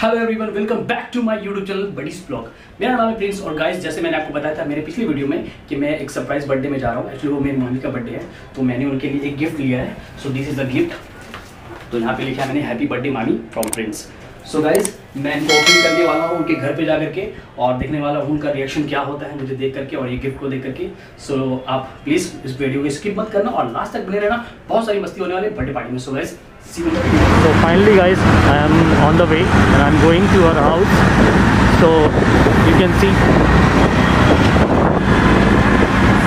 Hello everyone welcome back to my YouTube channel buddies blog मेरा नाम है Prince और गाइस जैसे मैंने आपको बताया था मेरे पिछले वीडियो में कि मैं एक सरप्राइज़ बर्थडे में जा रहा हूँ। एक्चुअली वो मेरी मम्मी का बर्थडे है तो मैंने उनके लिए एक गिफ्ट लिया है। So this is the gift तो यहाँ पे लिखा है मैंने हैप्पी बर्थडे मामी फ्रॉम प्रिंस सो गाइज़ मैं इनको ओपन करने वाला हूँ उनके घर पे जा करके और देखने वाला हूँ उनका रिएक्शन क्या होता है मुझे देख करके और ये गिफ्ट को देख करके सो so, आप प्लीज़ इस वीडियो को स्किप मत करना और लास्ट तक बने रहना बहुत सारी मस्ती होने वाली बर्थडे पार्टी में so guys finally guys, I am on the way and I am going to her house. So you can see.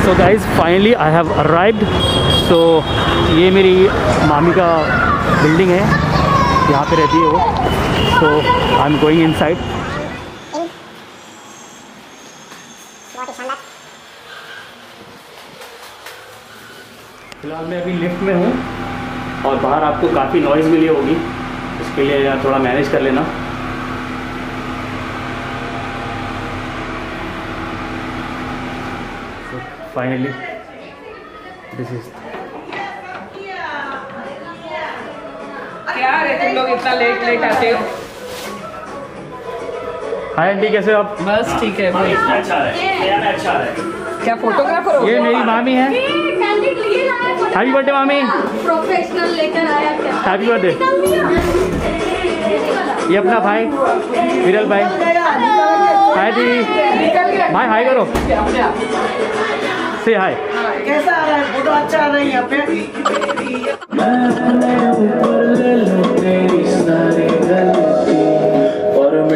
So guys, finally I have arrived. So ये मेरी मामी का बिल्डिंग है यहाँ पे रहती है वो So I am going inside. फ़िलहाल मैं अभी लिफ्ट में हूँ और बाहर आपको काफ़ी नॉइज़ मिली होगी। इसके लिए यार थोड़ा मैनेज कर लेना। फाइनली दिस इज़ क्या रे तुम लोग इतना लेट लेट आते हो? हाय आंटी कैसे हो आप? बस ठीक है भाई। अच्छा है अच्छा है। क्या फोटोग्राफर हो? ये मेरी मामी है। हैप्पी बर्थडे मामी। प्रोफेशनल लेकर आया क्या? हैप्पी बर्थडे ये अपना भाई विरल भाई। हाय दी भाई हाय करो। से हाय कैसा आ रहा है? फ़ोटो अच्छा आ रहा है यहाँ पे?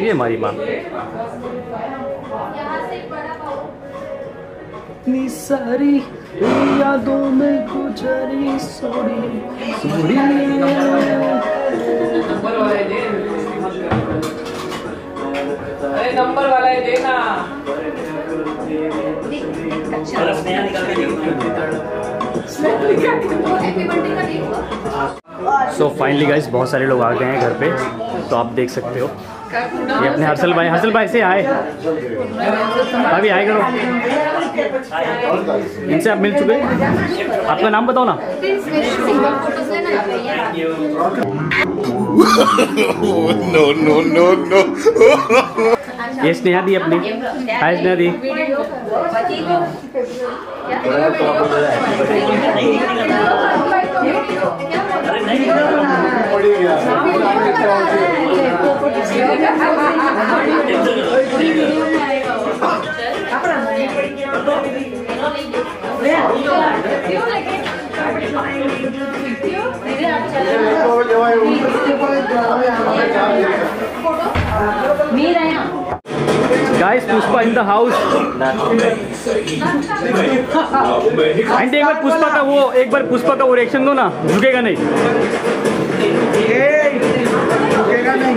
ये हमारी माँ। इतनी सारी यादों में गुजरी सोरी। सोरी। नंबर वाला दे अरे नंबर वाला है देना हैप्पी बर्थडे का नहीं हुआ सो फाइनली गाइस बहुत सारे लोग आ गए हैं घर पे तो आप देख सकते हो। ये अपने हर्षल भाई हर्षल भाई से आए। अभी आए करो। इनसे आप मिल चुके आपका नाम बताओ ना। No, no, no, no. ये स्नेहा दी अपनी। Hi Sneha the. Guys Pushpa in the house aunty एक बार पुष्पा का वो एक बार पुष्पा का वो रिएक्शन दो ना झुकेगा नहीं। झुकेगा नहीं।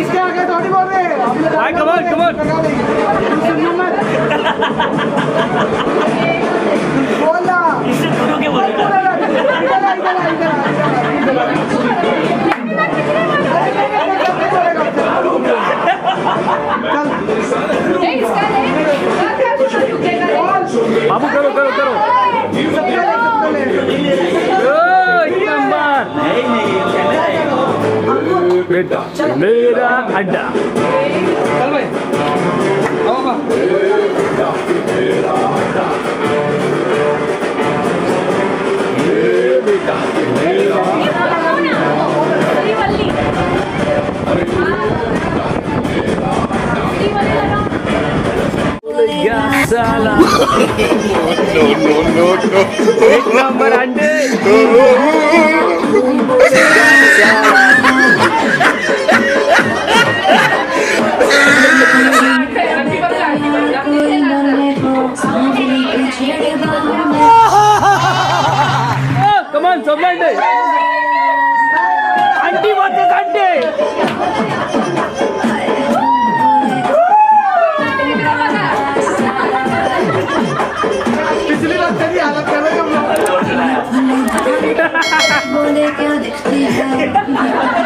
इसके आगे थोड़ी बोल रहे हैं। कम ऑन कम ऑन बोला इससे के बोल इधर आ, इधर आ, इधर आ, इधर आ, अड्डा मेरा अड्डा चल भाई आओ बा salah. no no no no. Number anda. कमान सोमना अंडे आंटी वर्सेस अंडे पिछली बार तेरी हालत कर रहे हम लोग बोले क्या देखती है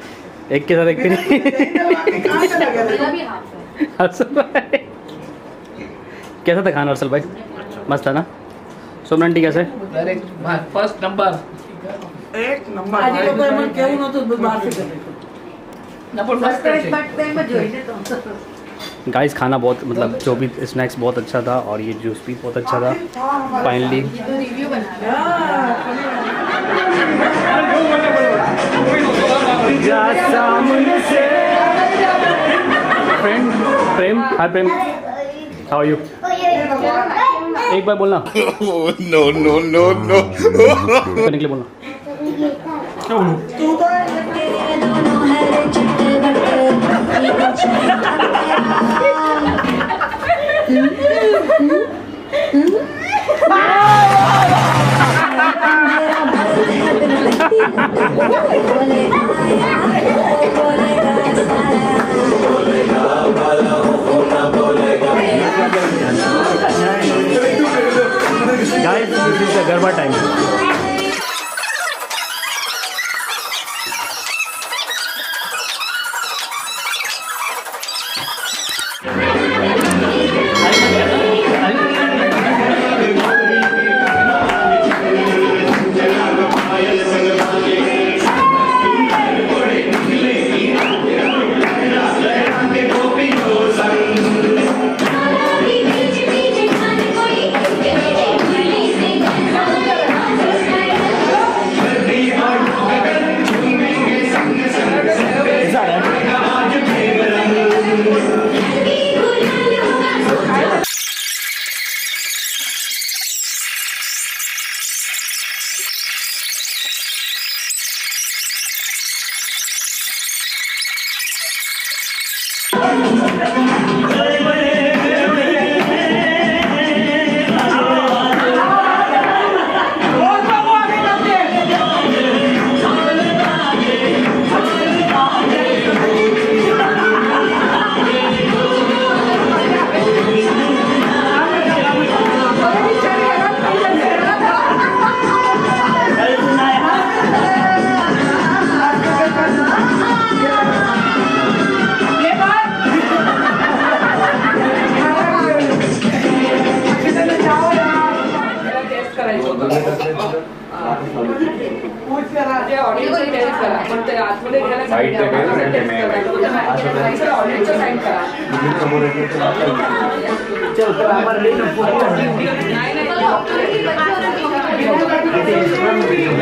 एक के साथ एक हर्षल भाई। कैसा था खाना हर्षल भाई? मस्त था ना? सोमन आंटी कैसे फ़र्स्ट नंबर एक नंबर गाइस खाना बहुत मतलब जो भी स्नैक्स बहुत अच्छा था और ये जूस भी बहुत अच्छा था। Finally Prem hi Prem. How you एक बार बोलना। No, no, no, no. करने के लिए बोलना। तू तो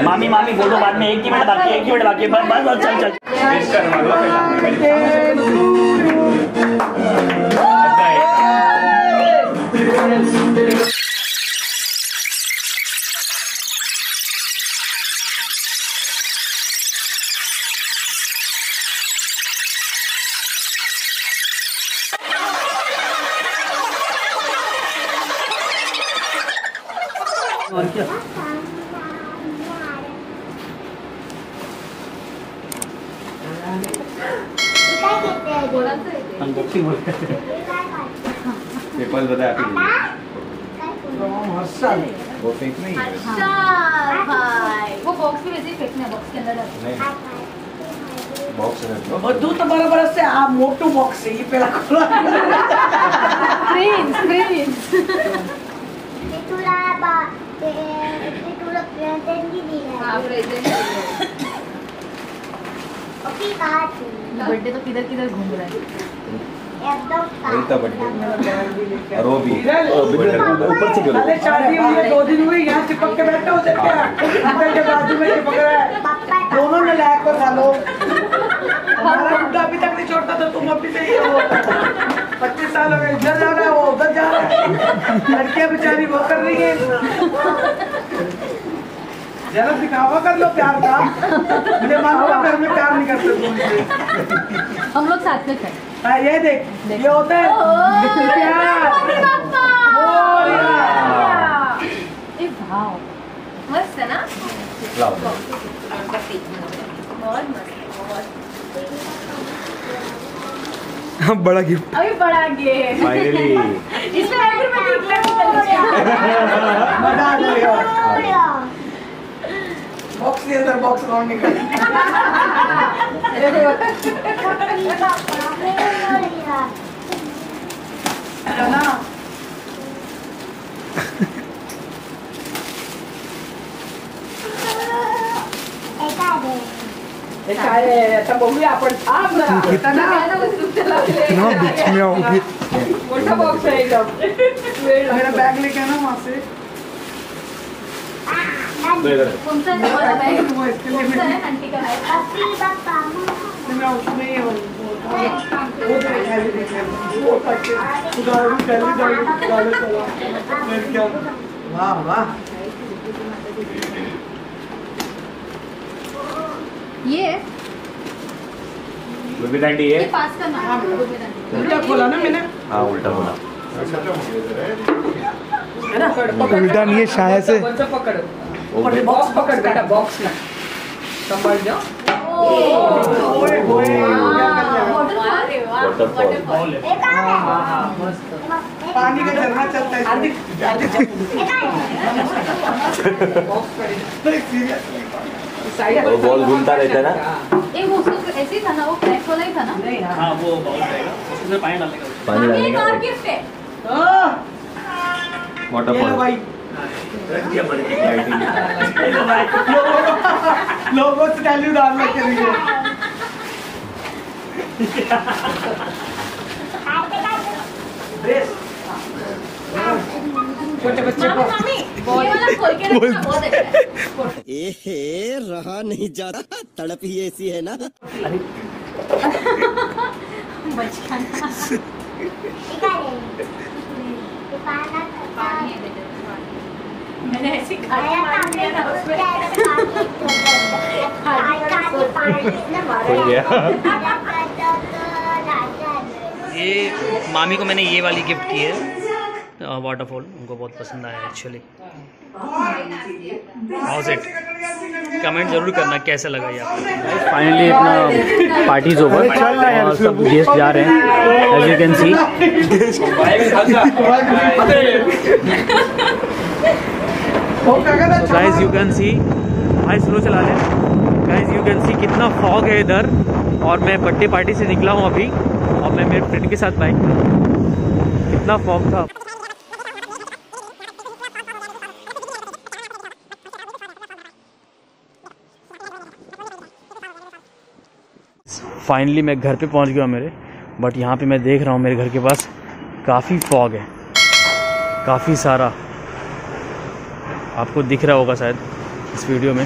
मामी मामी बोलो बाद में एक ही मिनट बाकी एक ही मिनट बाकी बस बस चल चल। अनबॉक्सिंग हो है पेपर बताया हर्षल वो फेक नहीं है भाई वो बॉक्स में वैसे ही फेंकना है बॉक्स के अंदर नहीं बॉक्स है दूध तो बराबर से आ मोटू बॉक्स है ये पहला खोला Prince, Prince. Itulah apa? Itulah present gini हाँ lah. Present Oke kan? Birthday तो किधर किधर घूम रहा है? था बर्थडे। और वो भी ऊपर से अरे शादी हुई है दो दिन हुई यहाँ चिपक के बैठे होते क्या अंकल के बाजू में चिपक रहा है। दोनों ने लैक को खा लो। हमारा बुड्ढा अभी तक नहीं छोड़ता था तुम अभी से ही हो। पच्चीस साल हो गए इधर जा रहा है वो उधर जा रहा है। लड़कियाँ बेचारी वो कर रही है। जरा दिखावा कर लो प्यार का। मुझे मालूम है घर में प्यार नहीं करते तुम मुझे हम लोग साथ में थे। हाँ ये देख ये होता है। मस्त है ना? बहुत मस्त बड़ा गिफ्ट अभी बड़ा गे फाइनली इसमें फिर मैं निकला मज़ा आ गया Moria. बॉक्स के अंदर बॉक्स कौन निकल Moria. है ना Eh kade. हे काय आहे? आता बघूया आपण थांब जरा. है ना? इतना बीच में आओगे मोठा बॉक्स एकदम. मेरा बैग लेके आना वहाँ से. वाह वाह ये? बेबी ये पास करना। हाँ उल्टा खोला ना मैंने। हाँ उल्टा बोला है ना? उल्टा नहीं है शायद से। बॉक्स पकड बेटा बॉक्स ना सांभाळ जा ओए ओए क्या कर रहे हो? हाँ हाँ। पानी का झरना चलता हार्दिक वो बॉल घूमता रहता है ना? ए वो उसको ऐसे ही था ना वो क्रैक वाला ही था ना? नहीं हाँ। वो बाउल रहेगा। उसमें पानी डालने का पानी का गिफ्ट है। वाटरफॉल लोगों से डालने के लिए छोटे बच्चे एहे रहा नहीं जाता तड़प ही ऐसी है ना Eh kade. Panas. पानी है बेटे पानी मैंने ऐसे खाया मार दिया ना उसमें खुल गया। ये मामी को मैंने ये वाली गिफ्ट की है। वाटरफॉल उनको बहुत पसंद आया एक्चुअली हाउस इट कमेंट ज़रूर करना कैसा लगा ये आपको। फाइनली अपना पार्टी इज़ ओवर और सब गेस्ट जा रहे हैं। As you can see guys you can see भाई स्लो चला ले गाइस यू कैन सी कितना फॉग है इधर। और मैं बर्थडे पार्टी से निकला हूँ अभी। और मैं मेरे फ्रेंड के साथ बाइक में। कितना फॉग था। फाइनली मैं घर पे पहुँच गया मेरे। बट यहाँ पे मैं देख रहा हूँ मेरे घर के पास काफ़ी फॉग है। काफ़ी सारा। आपको दिख रहा होगा शायद इस वीडियो में।